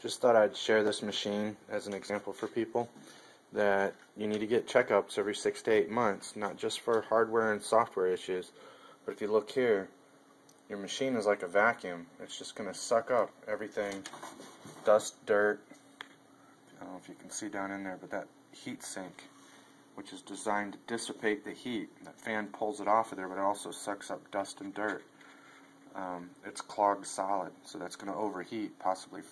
Just thought I'd share this machine as an example for people that you need to get checkups every six to eight months, not just for hardware and software issues, but if you look here, your machine is like a vacuum. It's just going to suck up everything, dust, dirt. I don't know if you can see down in there, but that heat sink, which is designed to dissipate the heat. That fan pulls it off of there, but it also sucks up dust and dirt. Um, it's clogged solid, so that's going to overheat, possibly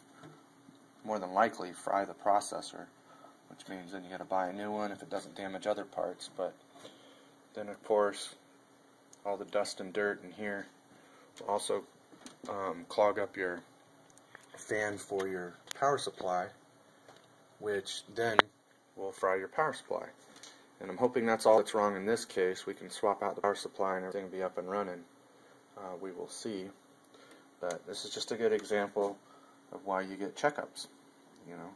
more than likely fry the processor, which means then you got to buy a new one if it doesn't damage other parts. But then, of course, all the dust and dirt in here will also um, clog up your fan for your power supply, which then will fry your power supply. And I'm hoping that's all that's wrong in this case. We can swap out the power supply and everything be up and running. Uh, we will see. But this is just a good example of why you get checkups. You know,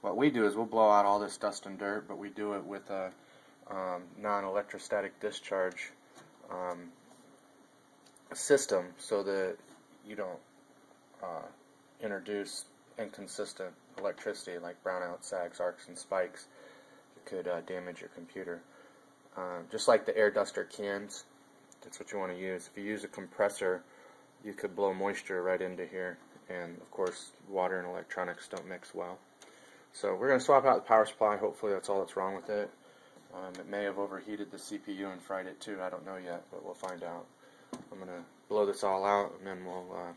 what we do is we'll blow out all this dust and dirt, but we do it with a um, non-electrostatic discharge um, system so that you don't uh, introduce inconsistent electricity like brownouts, sags, arcs, and spikes that could uh, damage your computer. Uh, just like the air duster cans, that's what you want to use. If you use a compressor, you could blow moisture right into here and of course water and electronics don't mix well. So we're going to swap out the power supply. Hopefully that's all that's wrong with it. Um, it may have overheated the CPU and fried it too. I don't know yet, but we'll find out. I'm going to blow this all out and then we'll uh,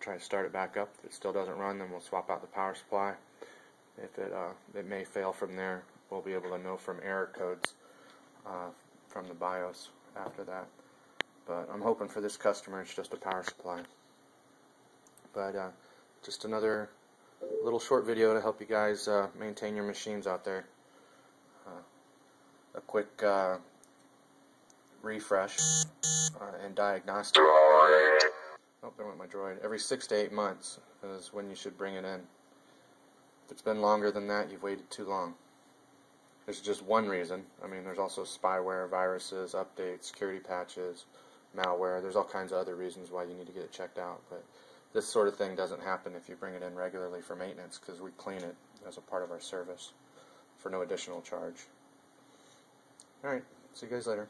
try to start it back up. If it still doesn't run, then we'll swap out the power supply. If it, uh, it may fail from there, we'll be able to know from error codes uh, from the BIOS after that. But I'm hoping for this customer it's just a power supply. But uh, just another little short video to help you guys uh, maintain your machines out there. Uh, a quick uh, refresh uh, and diagnostic. Oh, there went my droid. Every six to eight months is when you should bring it in. If it's been longer than that, you've waited too long. There's just one reason. I mean, there's also spyware, viruses, updates, security patches, malware. There's all kinds of other reasons why you need to get it checked out. But this sort of thing doesn't happen if you bring it in regularly for maintenance because we clean it as a part of our service for no additional charge. Alright, see you guys later.